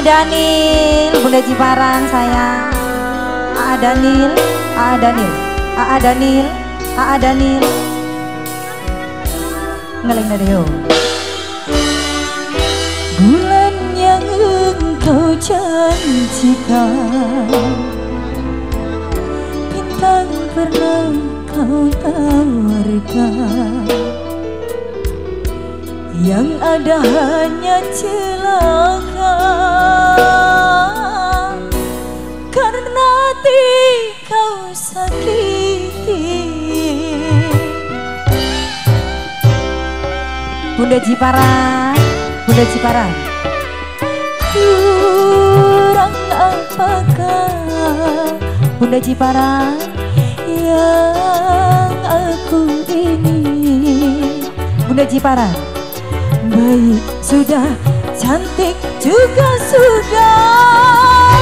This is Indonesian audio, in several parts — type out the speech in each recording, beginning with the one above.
A Daniel, Bunda Jiparan sayang. A Daniel, A Daniel, A Daniel, A Daniel. Ngeleng dari yo. Bulan yang engkau janjikan Bintang pernah kau tawarkan Yang ada hanya celaka Bunda Jiparan, Bunda Jiparan. Kurang apakah Bunda Jiparan. yang aku ini Bunda Jiparan. Baik sudah, cantik juga sudah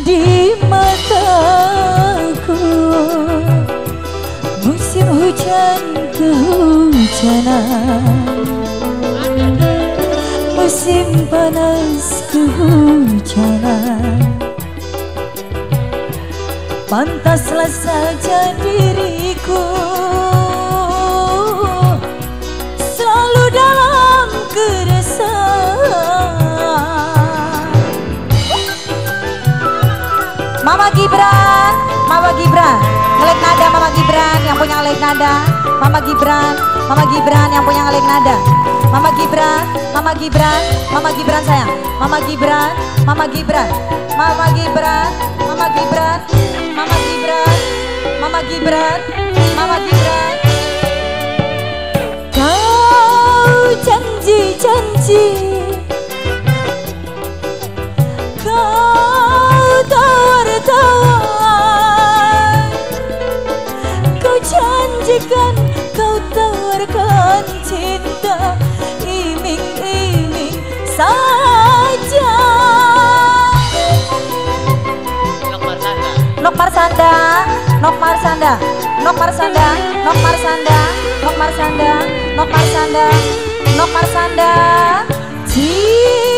di mataku Musim hujan kehujanan Musim panas kehujanan Pantaslah saja diriku Selalu dalam keresahan Mama Gibran, Mama Gibran. Ngelik nada Mama Gibran yang punya ngelik nada. Mama Gibran, Mama Gibran yang punya ngelik nada. Mama Gibran, Mama Gibran, Mama Gibran sayang. Mama Gibran, Mama Gibran, Mama Gibran, Mama Gibran, Mama Gibran, Mama Gibran, Mama Gibran. Saja Nok Marsanda, Nok Marsanda, Nok Marsanda, Nok Marsanda, Nok Marsanda, Nok Marsanda, Nok Marsanda. Cinta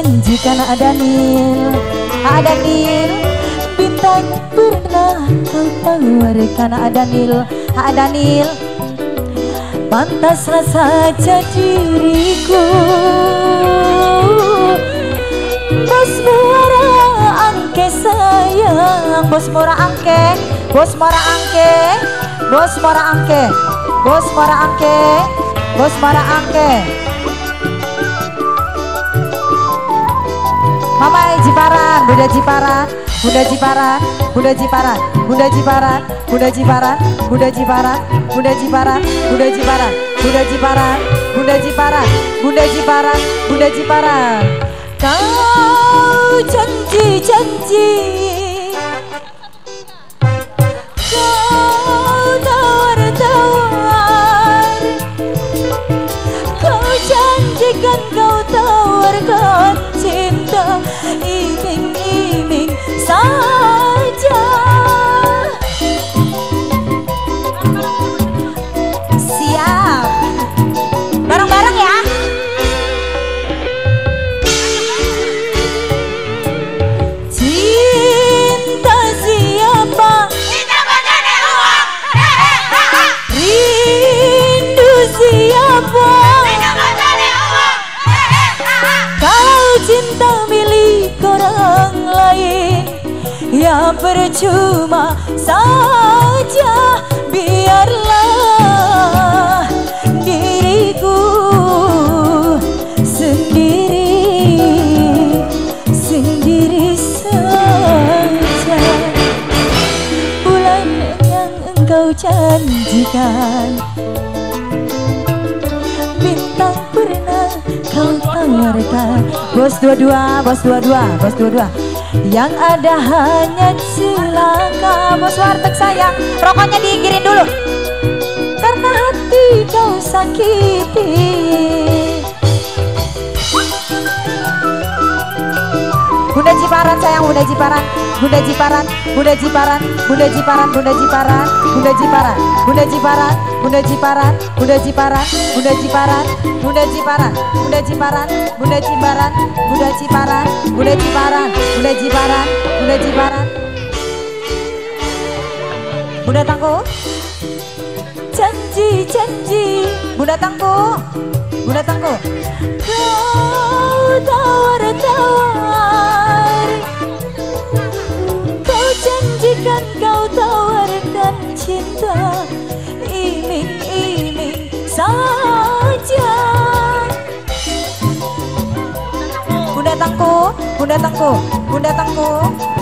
janjikan ada nil Ada Nil, Bintang pernah kau tawarkan ada nil ada Nil. Pantaslah saja diriku Bos muara angke sayang Bos Mora Angke, Bos Mora Angke, Bos Mora Angke, Bos Mora Angke, Bos Mora Angke. Mama Jiparan, Bunda Jiparan, Bunda Jiparan, Bunda Jiparan, Bunda Jiparan, Bunda Jiparan, Bunda Jiparan, Bunda Jiparan, Bunda Jiparan, Bunda Jiparan, Bunda Jiparan, Bunda Jiparan, Bunda Jiparan. Kau janji-janji Kau cinta milik orang lain. Ya percuma saja Biarlah diriku sendiri Sendiri saja. Bulan yang engkau janjikan tawarkan Bos dua-dua, bos dua-dua, bos dua-dua. Yang ada hanya celaka Bos warteg sayang, rokoknya digirin dulu. Karena hati kau sakiti Bunda Jiparan Bunda Jiparan, Bunda Jiparan, Bunda Jiparan, Bunda Jiparan, Bunda Jiparan, Bunda Jiparan, Bunda Jiparan, Bunda Jiparan, Bunda Jiparan, Bunda Jiparan, Bunda Jiparan, Bunda Jiparan, Bunda Jiparan, Bunda Jiparan, Bunda Jiparan, Bunda Jiparan. Bunda Tangguh, Janji, janji Bunda Tangguh, Bunda Tangguh. Kau tawar-tawar saja Bunda tengku, Bunda tengku, Bunda tengku,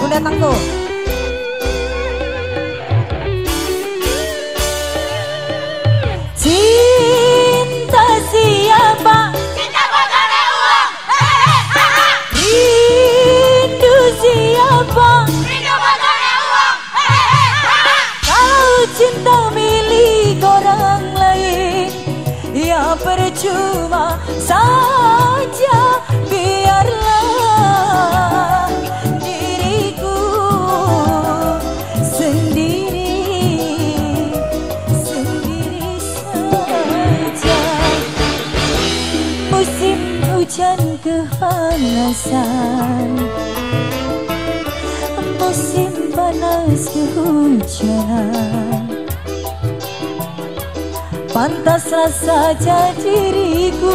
Bunda tengku. See? Percuma saja Biarlah diriku sendiri Sendiri saja. Musim hujan kepanasan Musim panas kehujanan pantas rasa diriku.